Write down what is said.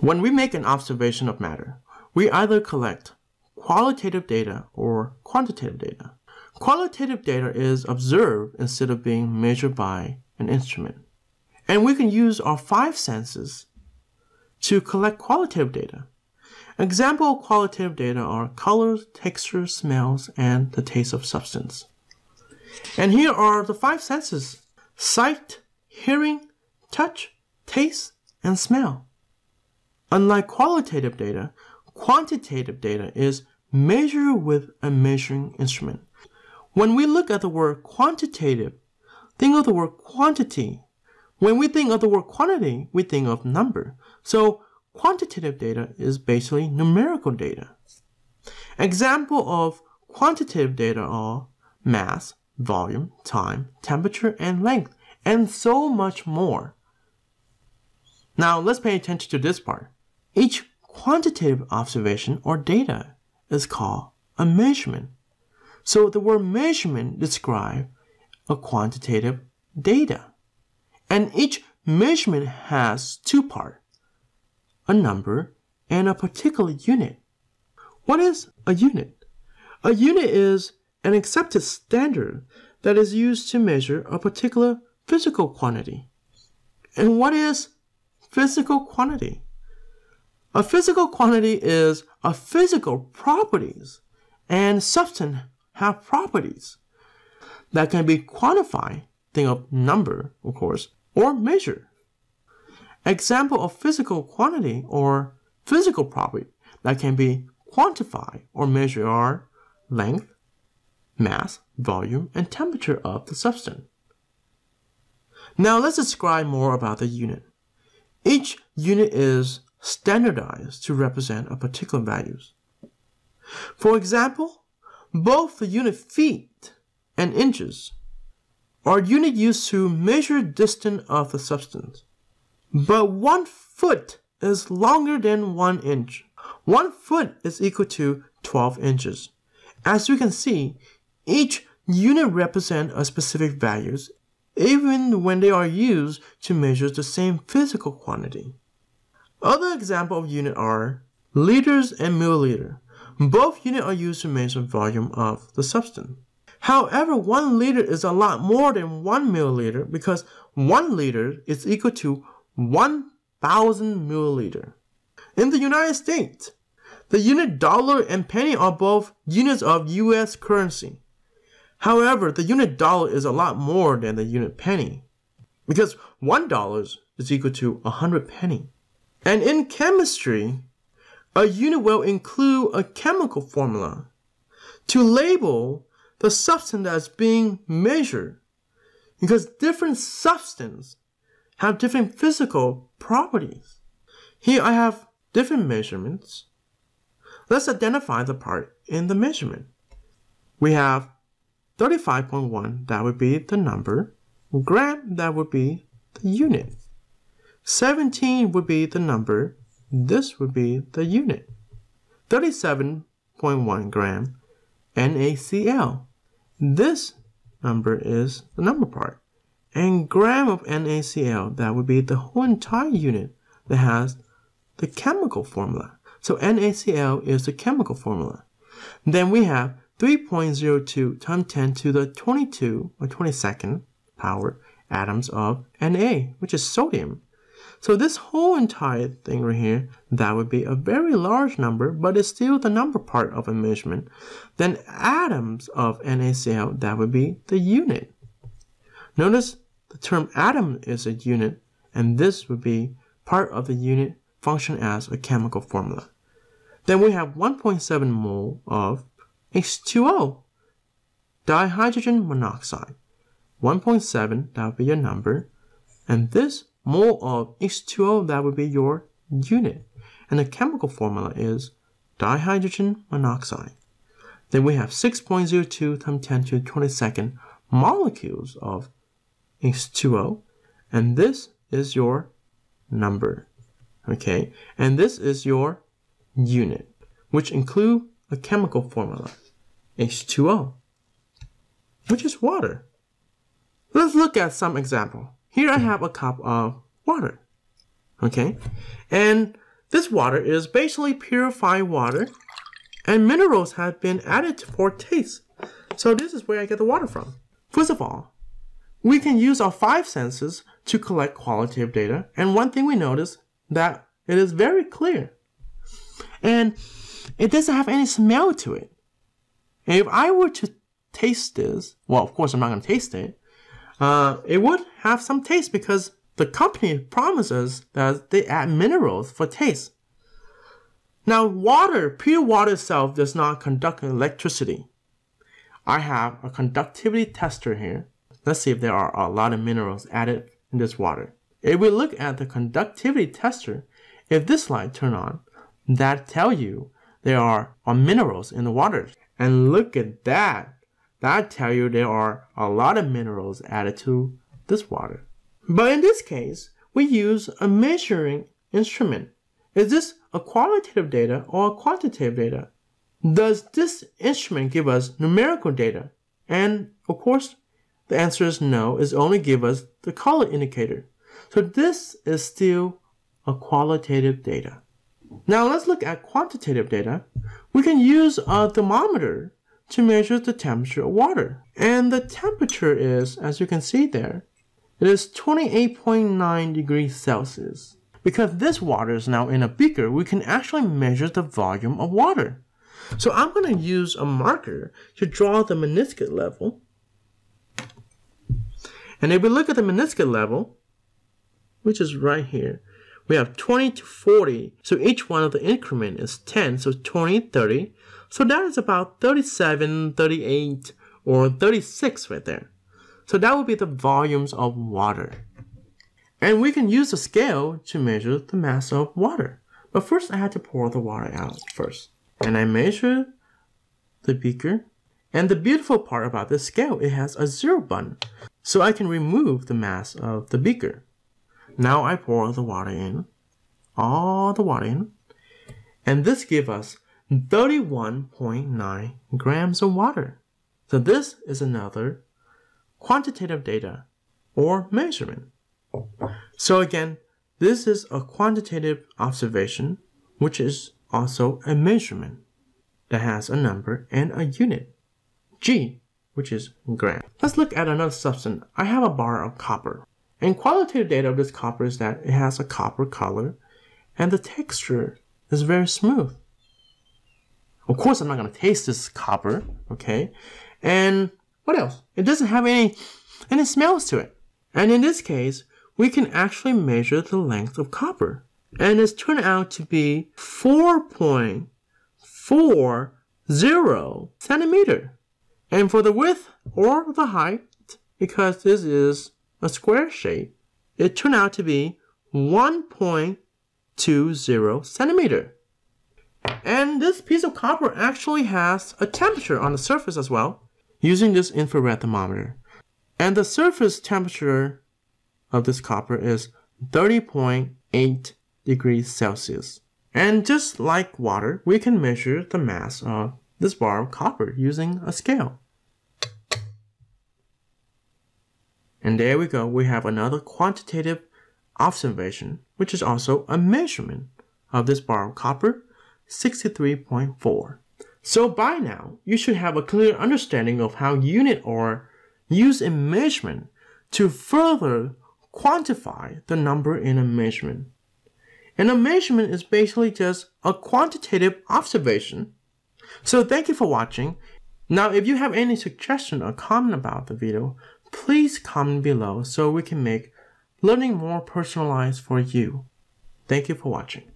When we make an observation of matter, we either collect qualitative data or quantitative data. Qualitative data is observed instead of being measured by an instrument. And we can use our five senses to collect qualitative data. Example of qualitative data are colors, textures, smells, and the taste of substance. And here are the five senses sight, hearing, touch, taste, and smell. Unlike qualitative data, quantitative data is measured with a measuring instrument. When we look at the word quantitative, think of the word quantity. When we think of the word quantity, we think of number. So quantitative data is basically numerical data. Example of quantitative data are mass, volume, time, temperature, and length, and so much more. Now let's pay attention to this part. Each quantitative observation or data is called a measurement. So the word measurement describes a quantitative data. And each measurement has two parts, a number and a particular unit. What is a unit? A unit is an accepted standard that is used to measure a particular physical quantity. And what is physical quantity? A physical quantity is a physical properties, and substance have properties that can be quantified, think of number, of course, or measure. Example of physical quantity or physical property that can be quantified or measured are length, mass, volume, and temperature of the substance. Now let's describe more about the unit. Each unit is standardized to represent a particular values. For example, both the unit feet and inches are unit used to measure distance of the substance. But one foot is longer than one inch. One foot is equal to 12 inches. As you can see, each unit represents a specific values even when they are used to measure the same physical quantity. Other example of unit are liters and milliliter. Both units are used to measure volume of the substance. However, one liter is a lot more than one milliliter because one liter is equal to 1,000 milliliter. In the United States, the unit dollar and penny are both units of US currency. However, the unit dollar is a lot more than the unit penny because $1 is equal to 100 penny. And in chemistry, a unit will include a chemical formula to label the substance that's being measured because different substances have different physical properties. Here I have different measurements. Let's identify the part in the measurement. We have 35.1, that would be the number. Gram, that would be the unit. 17 would be the number. This would be the unit. 37.1 gram NaCl. This number is the number part. And gram of NaCl, that would be the whole entire unit that has the chemical formula. So NaCl is the chemical formula. Then we have 3.02 times 10 to the 22 or 22nd power atoms of Na, which is sodium. So this whole entire thing right here, that would be a very large number, but it's still the number part of a measurement. Then atoms of NaCl, that would be the unit. Notice the term atom is a unit, and this would be part of the unit function as a chemical formula. Then we have 1.7 mole of H2O, dihydrogen monoxide. 1.7, that would be your number. And this mole of H2O, that would be your unit. And the chemical formula is dihydrogen monoxide. Then we have 6.02 times 10 to the 22nd molecules of H2O. And this is your number. Okay, and this is your unit, which include a chemical formula, H2O, which is water. Let's look at some example. Here I have a cup of water, okay? And This water is basically purified water and minerals have been added for taste. So this is where I get the water from. First of all, we can use our five senses to collect qualitative data. And one thing we notice that it is very clear. And it doesn't have any smell to it. If I were to taste this, well, of course I'm not going to taste it, uh, it would have some taste because the company promises that they add minerals for taste. Now, water, pure water itself does not conduct electricity. I have a conductivity tester here. Let's see if there are a lot of minerals added in this water. If we look at the conductivity tester, if this light turn on, that tell you there are, are minerals in the water. And look at that. That tell you there are a lot of minerals added to this water. But in this case, we use a measuring instrument. Is this a qualitative data or a quantitative data? Does this instrument give us numerical data? And of course, the answer is no, it only give us the color indicator. So this is still a qualitative data. Now let's look at quantitative data. We can use a thermometer to measure the temperature of water. And the temperature is, as you can see there, it is 28.9 degrees Celsius. Because this water is now in a beaker, we can actually measure the volume of water. So I'm going to use a marker to draw the meniscus level. And if we look at the meniscus level, which is right here, we have 20 to 40. So each one of the increment is 10. So 20, 30. So that is about 37, 38, or 36 right there. So that would be the volumes of water. And we can use a scale to measure the mass of water. But first I had to pour the water out first. And I measure the beaker. And the beautiful part about this scale, it has a zero button. So I can remove the mass of the beaker. Now I pour the water in, all the water in, and this gives us 31.9 grams of water. So this is another quantitative data or measurement. So again, this is a quantitative observation, which is also a measurement that has a number and a unit, G, which is gram. Let's look at another substance. I have a bar of copper. And qualitative data of this copper is that it has a copper color and the texture is very smooth. Of course, I'm not going to taste this copper, okay? And what else? It doesn't have any, any smells to it. And in this case, we can actually measure the length of copper. And it's turned out to be 4.40 centimeter. And for the width or the height, because this is a square shape, it turned out to be 1.20 centimeter. And this piece of copper actually has a temperature on the surface as well, using this infrared thermometer. And the surface temperature of this copper is 30.8 degrees Celsius. And just like water, we can measure the mass of this bar of copper using a scale. And there we go, we have another quantitative observation, which is also a measurement of this bar of copper, 63.4. So by now, you should have a clear understanding of how unit are used in measurement to further quantify the number in a measurement. And a measurement is basically just a quantitative observation. So thank you for watching. Now, if you have any suggestion or comment about the video, please comment below so we can make learning more personalized for you. Thank you for watching.